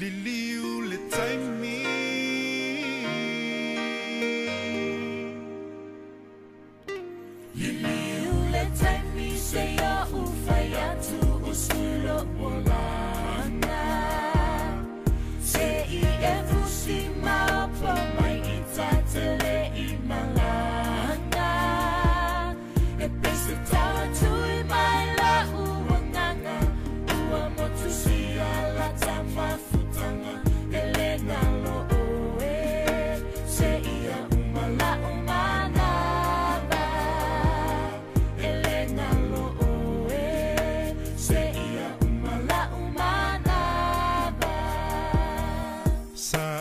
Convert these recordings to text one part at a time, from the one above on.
liliu le taimi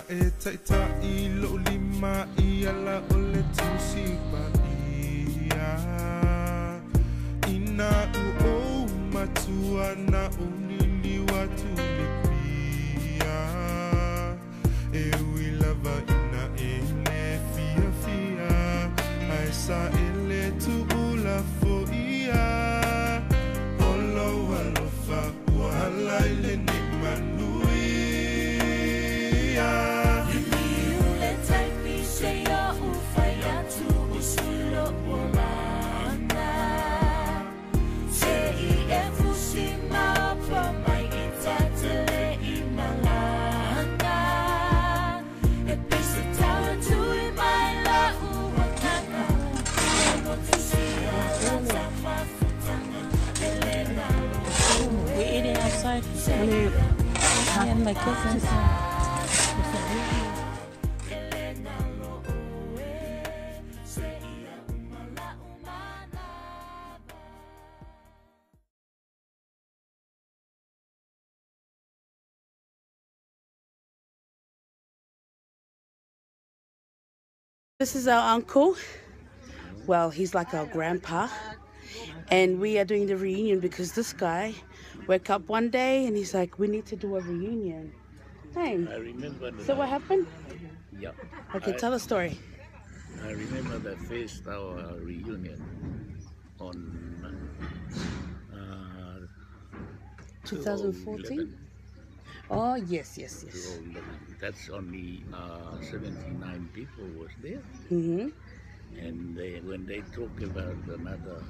e taita i lo lima i ala o le tusipa ia Ina u o matua na And my cousins. This is our uncle. Well, he's like our grandpa. And we are doing the reunion because this guy woke up one day and he's like, we need to do a reunion. Hey, I remember so what happened? yeah. Okay, I, tell the story. I remember the first our reunion on uh, 2014? Oh, yes, yes, yes. That's only uh, 79 people was there, Mm-hmm. and they, when they talk about another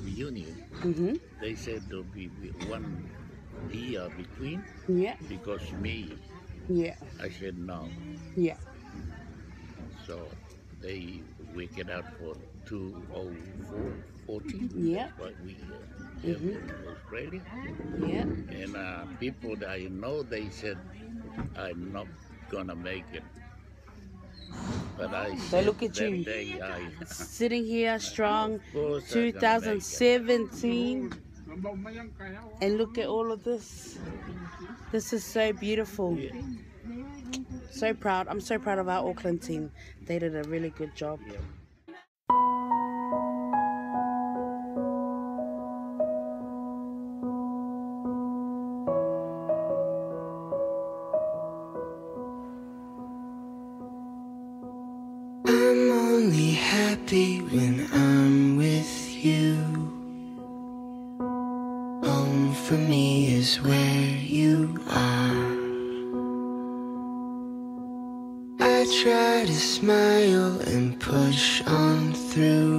reunion, Mm-hmm. they said there'll be one year between Yeah, because me, yeah, I said no. yeah. So they work it out for 2014. Yeah. That's what we uh, have Mhm. in Australia. Yeah. And uh, people that I know, they said, I'm not gonna make it. But I So look at you. I, Sitting here strong, Of course I'm gonna make it. 2017. And look at all of this. This is so beautiful. Yeah. So proud. I'm so proud of our Auckland team. They did a really good job. Yeah. Only happy when I'm with you. Home for me is where you are. I try to smile and push on through.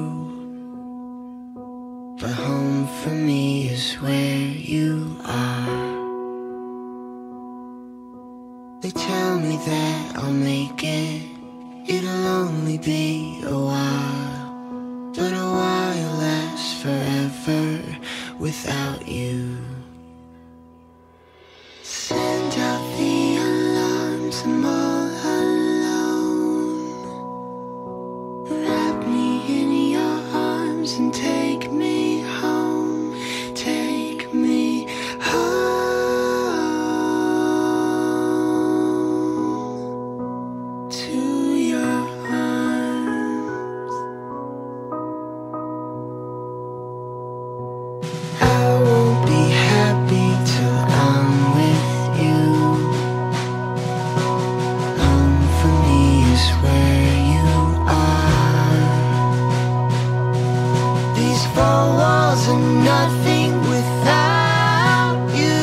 But home for me is where you are. They tell me that I'll make it. It'll only be a while, but a while lasts forever without you. four walls are nothing without you.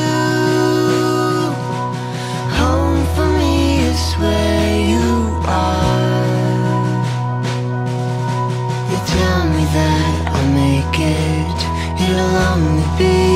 Home for me is where you are. You tell me that I'll make it. It'll only be